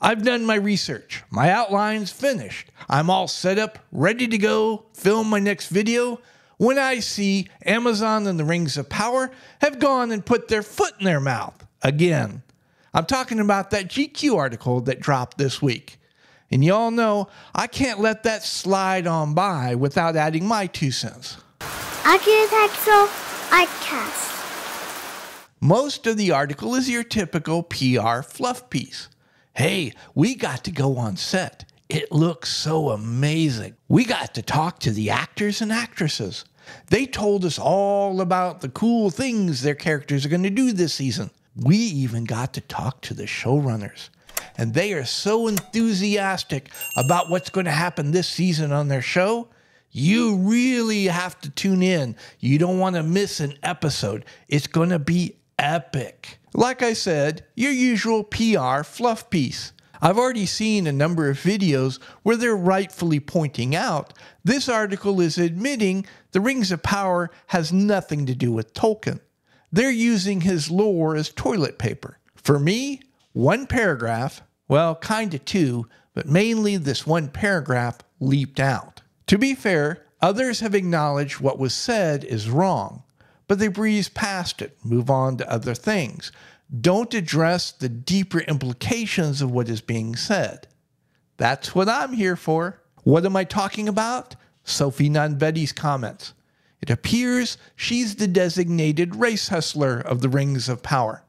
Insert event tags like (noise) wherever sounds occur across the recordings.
I've done my research. My outline's finished. I'm all set up, ready to go, film my next video. When I see Amazon and the Rings of Power have gone and put their foot in their mouth again. I'm talking about that GQ article that dropped this week. And y'all know I can't let that slide on by without adding my two cents. Architectural Outcast. Most of the article is your typical PR fluff piece. Hey, we got to go on set. It looks so amazing. We got to talk to the actors and actresses. They told us all about the cool things their characters are going to do this season. We even got to talk to the showrunners. And they are so enthusiastic about what's going to happen this season on their show. You really have to tune in. You don't want to miss an episode. It's going to be epic. Like I said, your usual PR fluff piece. I've already seen a number of videos where they're rightfully pointing out this article is admitting the Rings of Power has nothing to do with Tolkien. They're using his lore as toilet paper. For me, one paragraph, well, kinda two, but mainly this one paragraph leaped out. To be fair, others have acknowledged what was said is wrong, but they breeze past it, move on to other things, don't address the deeper implications of what is being said. That's what I'm here for. What am I talking about? Sophie Nomvete's comments. It appears she's the designated race hustler of the Rings of Power.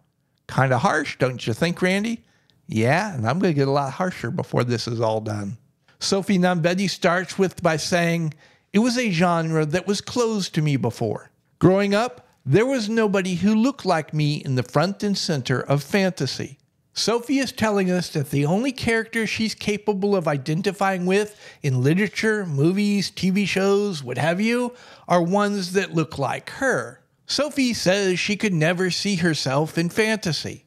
Kind of harsh, don't you think, Randy? Yeah, and I'm going to get a lot harsher before this is all done. Sophie Nomvete starts with by saying, It was a genre that was closed to me before. Growing up, there was nobody who looked like me in the front and center of fantasy. Sophie is telling us that the only characters she's capable of identifying with in literature, movies, TV shows, what have you, are ones that look like her. Sophie says she could never see herself in fantasy.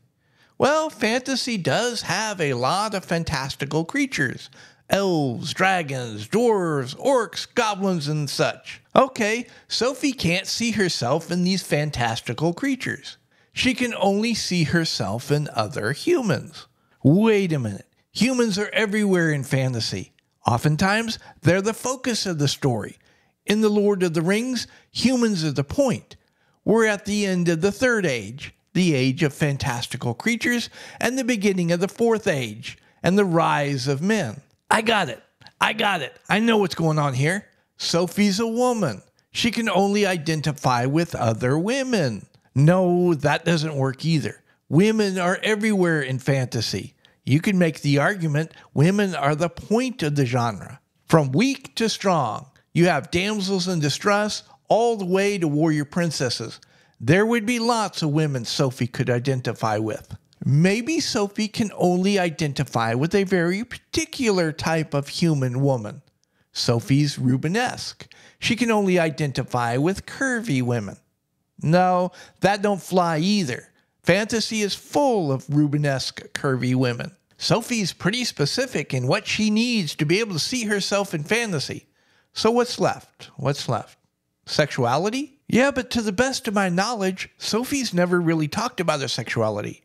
Well, fantasy does have a lot of fantastical creatures elves, dragons, dwarves, orcs, goblins, and such. Okay, Sophie can't see herself in these fantastical creatures. She can only see herself in other humans. Wait a minute. Humans are everywhere in fantasy. Oftentimes, they're the focus of the story. In The Lord of the Rings, humans are the point. We're at the end of the third age, the age of fantastical creatures, and the beginning of the fourth age, and the rise of men. I got it. I got it. I know what's going on here. Sophie's a woman. She can only identify with other women. No, that doesn't work either. Women are everywhere in fantasy. You can make the argument women are the point of the genre. From weak to strong, you have damsels in distress all the way to warrior princesses. There would be lots of women Sophie could identify with. Maybe Sophie can only identify with a very particular type of human woman. Sophie's Rubenesque. She can only identify with curvy women. No, that don't fly either. Fantasy is full of Rubenesque curvy women. Sophie's pretty specific in what she needs to be able to see herself in fantasy. So what's left? What's left? Sexuality? Yeah, but to the best of my knowledge, Sophie's never really talked about her sexuality.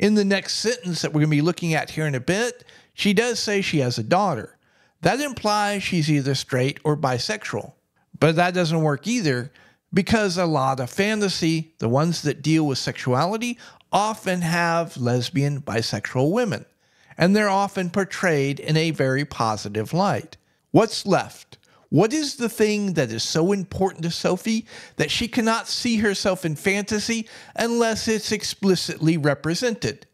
In the next sentence that we're going to be looking at here in a bit, she does say she has a daughter. That implies she's either straight or bisexual. But that doesn't work either because a lot of fantasy, the ones that deal with sexuality, often have lesbian, bisexual women, and they're often portrayed in a very positive light. What's left? What is the thing that is so important to Sophie that she cannot see herself in fantasy unless it's explicitly represented?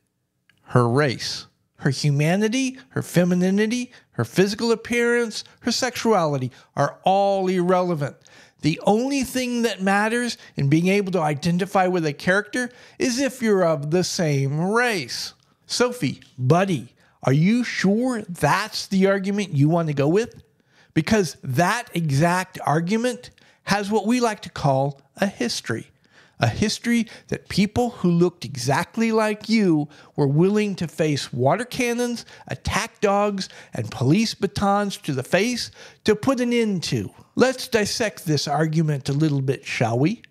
Her race. Her humanity, her femininity, her physical appearance, her sexuality are all irrelevant. The only thing that matters in being able to identify with a character is if you're of the same race. Sophie, buddy, are you sure that's the argument you want to go with? Because that exact argument has what we like to call a history. A history that people who looked exactly like you were willing to face water cannons, attack dogs, and police batons to the face to put an end to. Let's dissect this argument a little bit, shall we?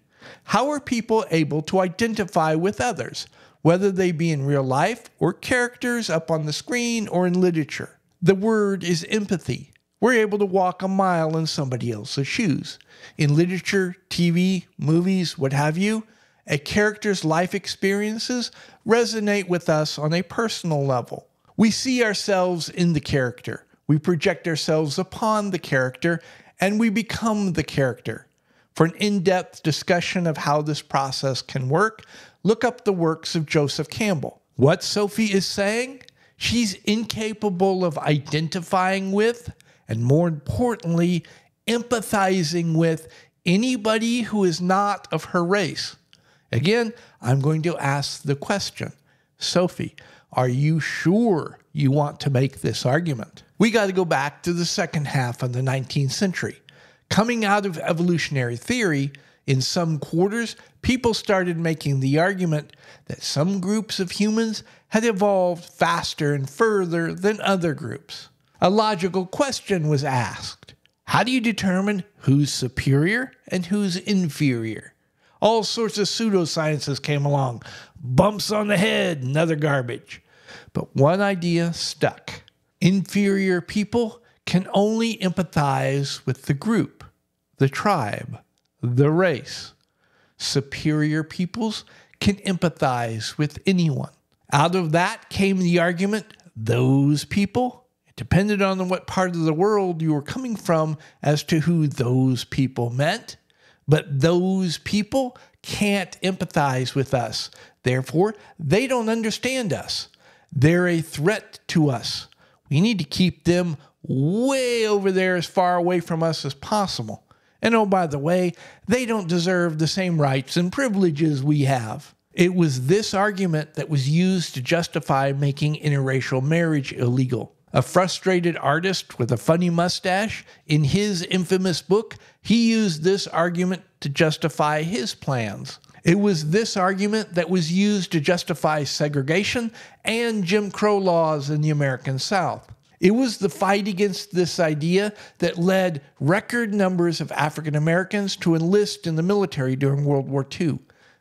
How are people able to identify with others? whether they be in real life or characters up on the screen or in literature. The word is empathy. We're able to walk a mile in somebody else's shoes. In literature, TV, movies, what have you, a character's life experiences resonate with us on a personal level. We see ourselves in the character, we project ourselves upon the character, and we become the character. For an in depth discussion of how this process can work, look up the works of Joseph Campbell. What Sophie is saying? She's incapable of identifying with, and more importantly, empathizing with anybody who is not of her race. Again, I'm going to ask the question Sophie, are you sure you want to make this argument? We got to go back to the second half of the 19th century. Coming out of evolutionary theory, in some quarters, people started making the argument that some groups of humans had evolved faster and further than other groups. A logical question was asked How do you determine who's superior and who's inferior? All sorts of pseudosciences came along, bumps on the head and other garbage. But one idea stuck inferior people can only empathize with the group, the tribe, the race. Superior peoples can empathize with anyone. Out of that came the argument those people. Depended on what part of the world you were coming from as to who those people meant. But those people can't empathize with us. Therefore, they don't understand us. They're a threat to us. We need to keep them way over there as far away from us as possible. And oh, by the way, they don't deserve the same rights and privileges we have. It was this argument that was used to justify making interracial marriage illegal. A frustrated artist with a funny mustache, in his infamous book, he used this argument to justify his plans. It was this argument that was used to justify segregation and Jim Crow laws in the American South. It was the fight against this idea that led record numbers of African Americans to enlist in the military during World War II.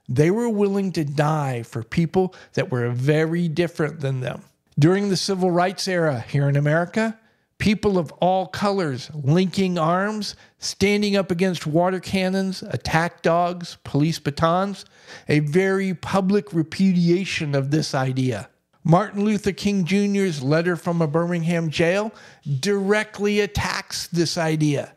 They were willing to die for people that were very different than them. During the civil rights era here in America, people of all colors linking arms, standing up against water cannons, attack dogs, police batons, a very public repudiation of this idea. Martin Luther King Jr.'s letter from a Birmingham jail directly attacks this idea.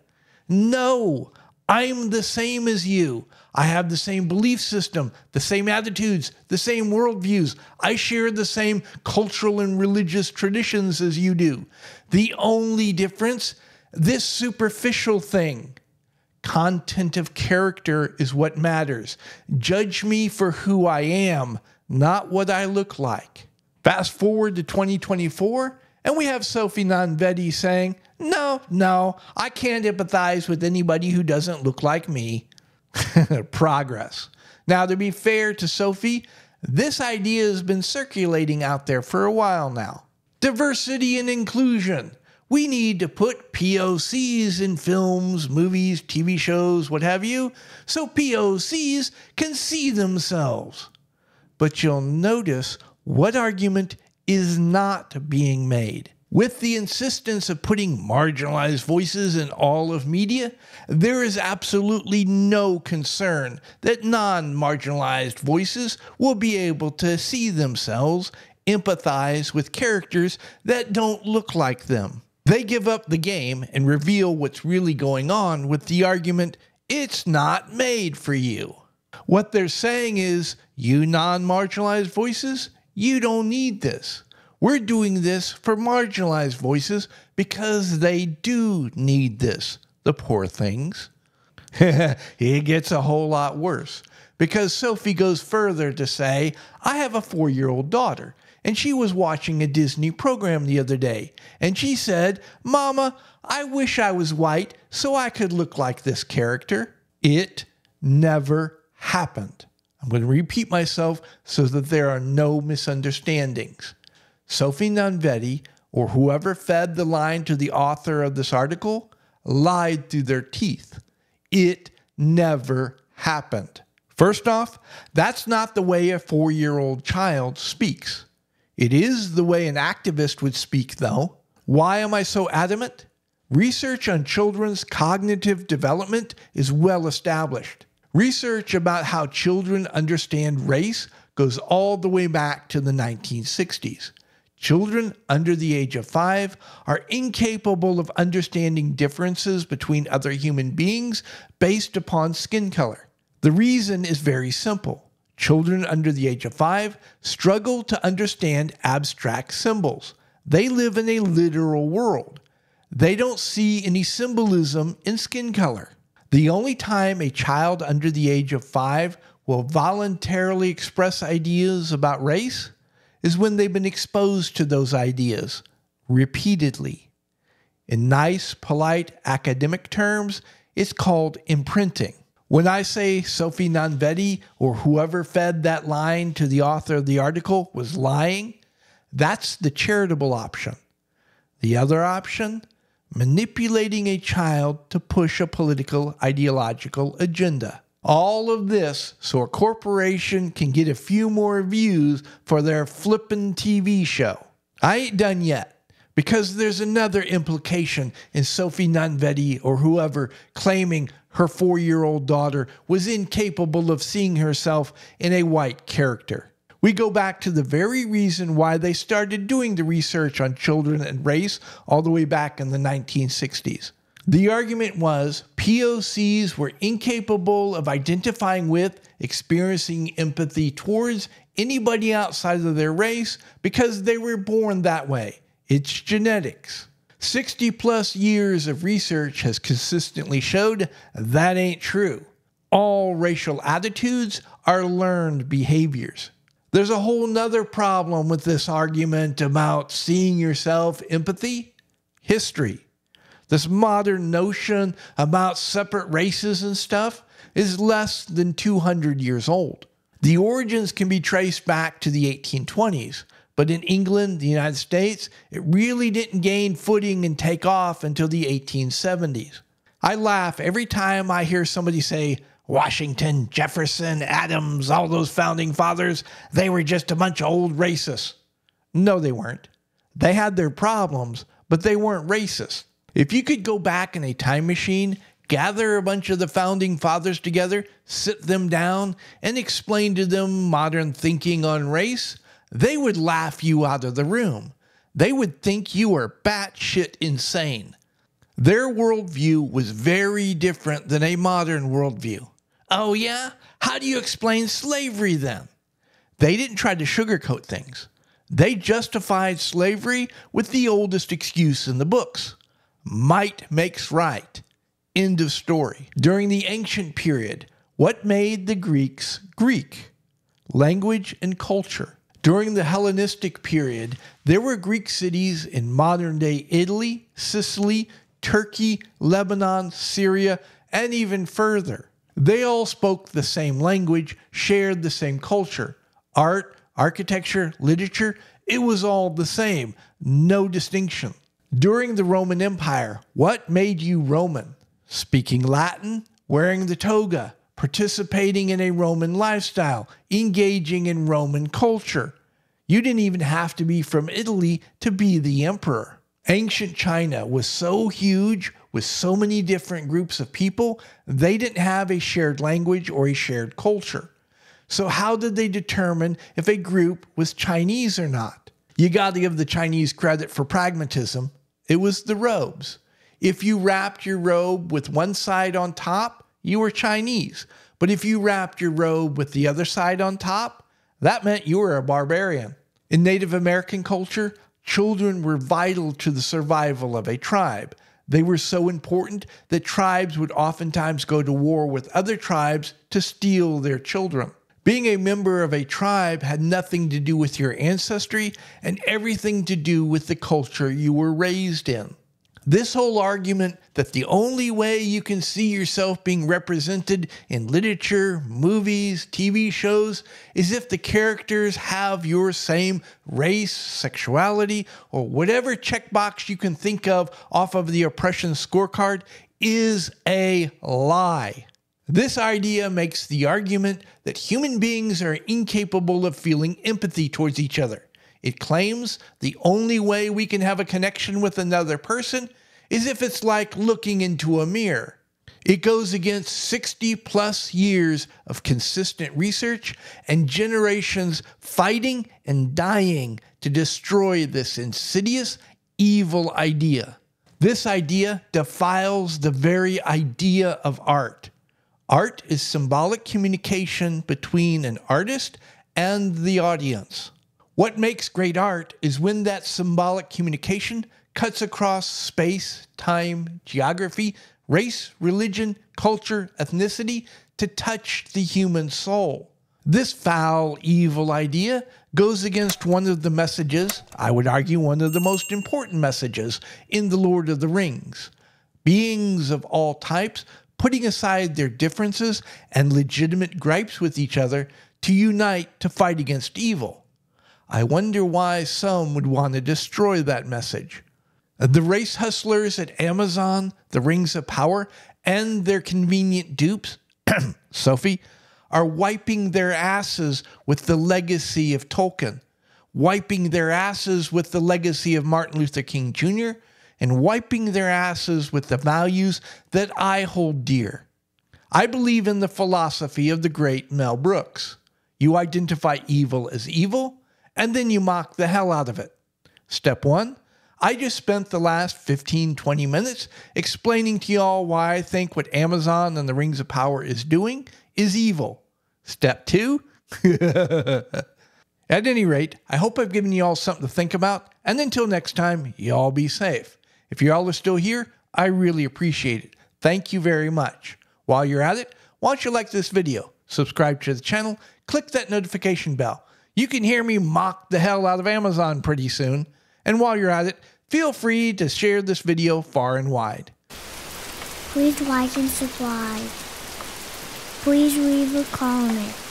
No, I'm the same as you. I have the same belief system, the same attitudes, the same worldviews. I share the same cultural and religious traditions as you do. The only difference, this superficial thing, content of character is what matters. Judge me for who I am, not what I look like. Fast forward to 2024, and we have Sophie Nomvete saying, No, no, I can't empathize with anybody who doesn't look like me. (laughs) Progress. Now, to be fair to Sophie, this idea has been circulating out there for a while now. Diversity and inclusion. We need to put POCs in films, movies, TV shows, what have you, so POCs can see themselves. But you'll notice what argument is not being made. With the insistence of putting marginalized voices in all of media, there is absolutely no concern that non marginalized voices will be able to see themselves, empathize with characters that don't look like them. They give up the game and reveal what's really going on with the argument, it's not made for you. What they're saying is, you non marginalized voices, you don't need this. We're doing this for marginalized voices because they do need this, the poor things. (laughs) it gets a whole lot worse because Sophie goes further to say, I have a four year old daughter, and she was watching a Disney program the other day, and she said, Mama, I wish I was white so I could look like this character. It never happened. I'm going to repeat myself so that there are no misunderstandings. Sophie Nomvete, or whoever fed the line to the author of this article, lied through their teeth. It never happened. First off, that's not the way a four year old child speaks. It is the way an activist would speak, though. Why am I so adamant? Research on children's cognitive development is well established. Research about how children understand race goes all the way back to the 1960s. Children under the age of five are incapable of understanding differences between other human beings based upon skin color. The reason is very simple. Children under the age of five struggle to understand abstract symbols. They live in a literal world. They don't see any symbolism in skin color. The only time a child under the age of five will voluntarily express ideas about race is when they've been exposed to those ideas repeatedly. In nice, polite academic terms, it's called imprinting. When I say Sophie Nomvete or whoever fed that line to the author of the article was lying, that's the charitable option. The other option, manipulating a child to push a political ideological agenda. All of this so a corporation can get a few more views for their flippin' TV show. I ain't done yet because there's another implication in Sophie Nomvete or whoever claiming her four year old daughter was incapable of seeing herself in a white character. We go back to the very reason why they started doing the research on children and race all the way back in the 1960s. The argument was POCs were incapable of identifying with, experiencing empathy towards anybody outside of their race because they were born that way. It's genetics. 60 plus years of research has consistently showed that ain't true. All racial attitudes are learned behaviors. There's a whole nother problem with this argument about seeing yourself empathy history. This modern notion about separate races and stuff is less than 200 years old. The origins can be traced back to the 1820s but in England, the United States, it really didn't gain footing and take off until the 1870s. I laugh every time I hear somebody say, Washington, Jefferson, Adams, all those founding fathers, they were just a bunch of old racists. No, they weren't. They had their problems, but they weren't racist. If you could go back in a time machine, gather a bunch of the founding fathers together, sit them down, and explain to them modern thinking on race, they would laugh you out of the room. They would think you were batshit insane. Their worldview was very different than a modern worldview. Oh, yeah? How do you explain slavery then? They didn't try to sugarcoat things. They justified slavery with the oldest excuse in the books might makes right. End of story. During the ancient period, what made the Greeks Greek? Language and culture. During the Hellenistic period, there were Greek cities in modern day Italy, Sicily, Turkey, Lebanon, Syria, and even further. They all spoke the same language, shared the same culture. Art, architecture, literature, it was all the same, no distinction. During the Roman Empire, what made you Roman? Speaking Latin, wearing the toga, participating in a Roman lifestyle, engaging in Roman culture. You didn't even have to be from Italy to be the emperor. Ancient China was so huge with so many different groups of people, they didn't have a shared language or a shared culture. So, how did they determine if a group was Chinese or not? You got to give the Chinese credit for pragmatism. It was the robes. If you wrapped your robe with one side on top, you were Chinese. But if you wrapped your robe with the other side on top, that meant you were a barbarian. In Native American culture, children were vital to the survival of a tribe. They were so important that tribes would oftentimes go to war with other tribes to steal their children. Being a member of a tribe had nothing to do with your ancestry and everything to do with the culture you were raised in. This whole argument that the only way you can see yourself being represented in literature, movies, TV shows is if the characters have your same race, sexuality, or whatever checkbox you can think of off of the oppression scorecard is a lie. This idea makes the argument that human beings are incapable of feeling empathy towards each other. It claims the only way we can have a connection with another person is if it's like looking into a mirror. It goes against 60 plus years of consistent research and generations fighting and dying to destroy this insidious, evil idea. This idea defiles the very idea of art. Art is symbolic communication between an artist and the audience. What makes great art is when that symbolic communication cuts across space, time, geography, race, religion, culture, ethnicity to touch the human soul. This foul, evil idea goes against one of the messages, I would argue one of the most important messages, in The Lord of the Rings. Beings of all types putting aside their differences and legitimate gripes with each other to unite to fight against evil. I wonder why some would want to destroy that message. The race hustlers at Amazon, the Rings of Power, and their convenient dupes, (clears throat) Sophie, are wiping their asses with the legacy of Tolkien, wiping their asses with the legacy of Martin Luther King Jr., and wiping their asses with the values that I hold dear. I believe in the philosophy of the great Mel Brooks. You identify evil as evil, and then you mock the hell out of it. Step one, I just spent the last 15, 20 minutes explaining to y'all why I think what Amazon and the Rings of Power is doing is evil. Step two, (laughs) at any rate, I hope I've given you all something to think about, and until next time, y'all be safe. If y'all are still here, I really appreciate it. Thank you very much. While you're at it, why don't you like this video, subscribe to the channel, click that notification bell. You can hear me mock the hell out of Amazon pretty soon. And while you're at it, feel free to share this video far and wide. Please like and subscribe. Please leave a comment.